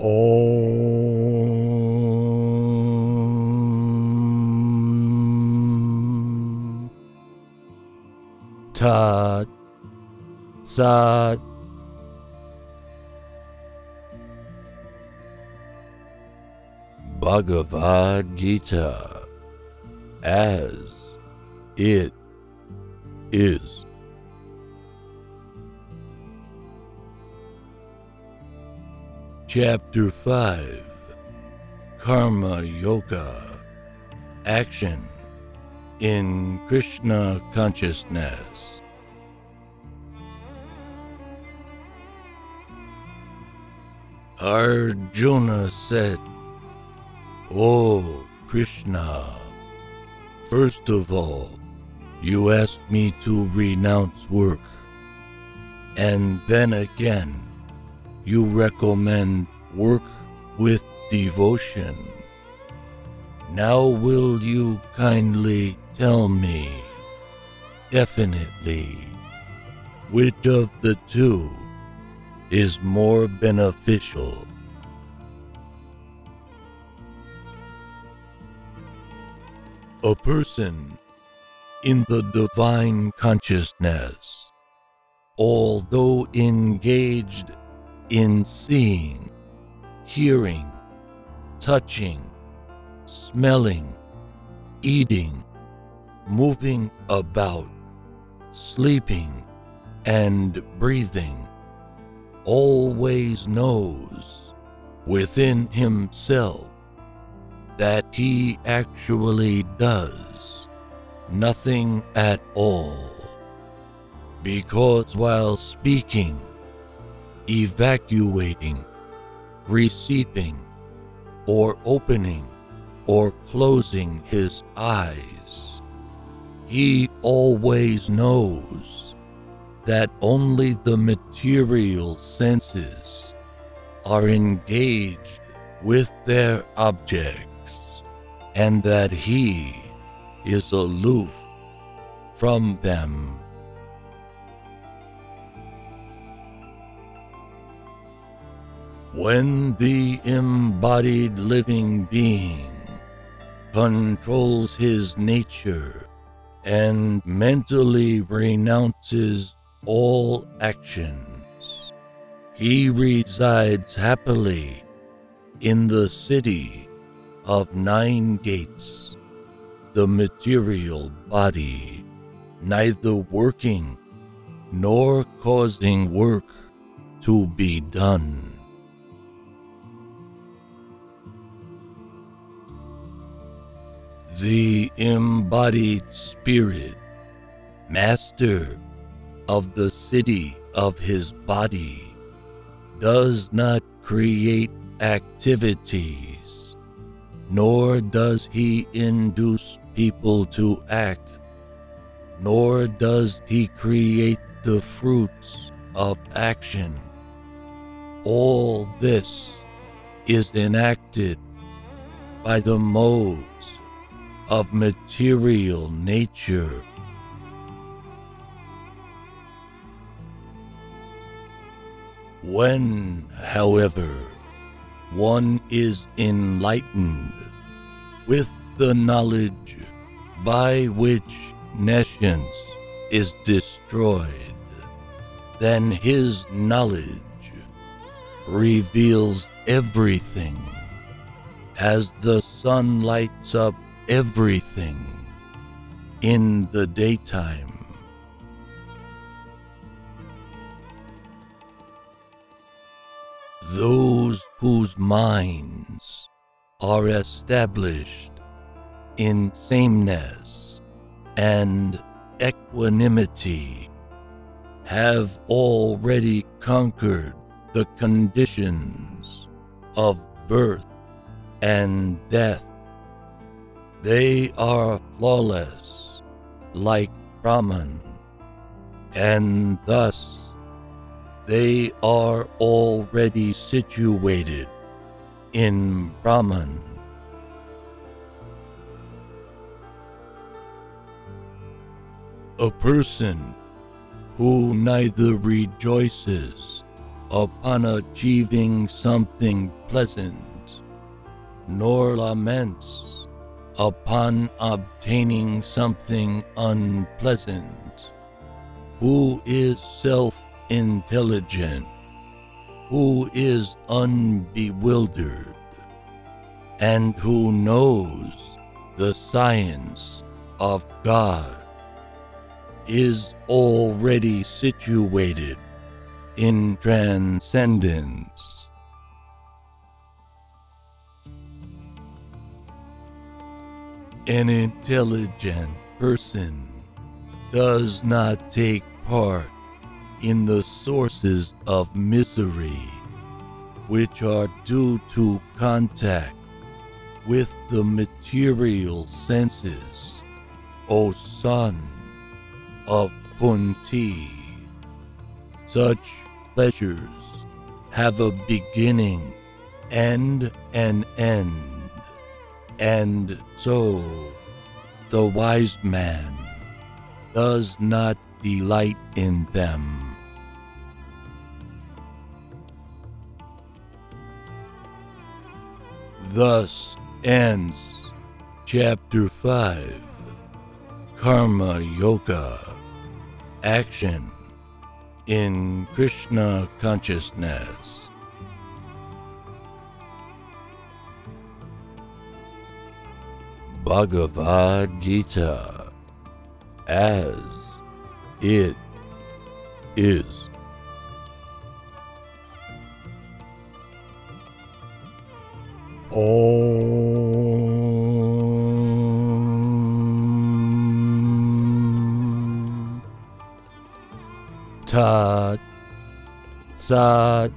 Om Tat Sat Bhagavad Gita as it is. Chapter 5 Karma Yoga. Action. In Krishna Consciousness. Arjuna said, Oh, Krishna, first of all, you asked me to renounce work, and then again, you recommend work with devotion. Now, will you kindly tell me, definitely, which of the two is more beneficial? A person in the divine consciousness, although engaged in seeing, hearing, touching, smelling, eating, moving about, sleeping, and breathing, always knows within himself that he actually does nothing at all. Because while speaking, evacuating, receiving, or opening or closing his eyes. He always knows that only the material senses are engaged with their objects and that he is aloof from them. When the embodied living being controls his nature and mentally renounces all actions, he resides happily in the city of nine gates, the material body, neither working nor causing work to be done. The embodied spirit, master of the city of his body, does not create activities, nor does he induce people to act, nor does he create the fruits of action. All this is enacted by the modes of material nature. When, however, one is enlightened with the knowledge by which nescience is destroyed, then his knowledge reveals everything as the sun lights up everything in the daytime. Those whose minds are established in sameness and equanimity have already conquered the conditions of birth and death they are flawless, like Brahman, and thus they are already situated in Brahman. A person who neither rejoices upon achieving something pleasant, nor laments upon obtaining something unpleasant, who is self intelligent, who is unbewildered, and who knows the science of God? Is already situated in transcendence. An intelligent person does not take part in the sources of misery, which are due to contact with the material senses, O son of Kunti. Such pleasures have a beginning and an end, and so the wise man does not delight in them. Thus ends chapter 5 Karma Yoga Action in Krishna Consciousness. Bhagavad Gita as it is. Om Tat Sat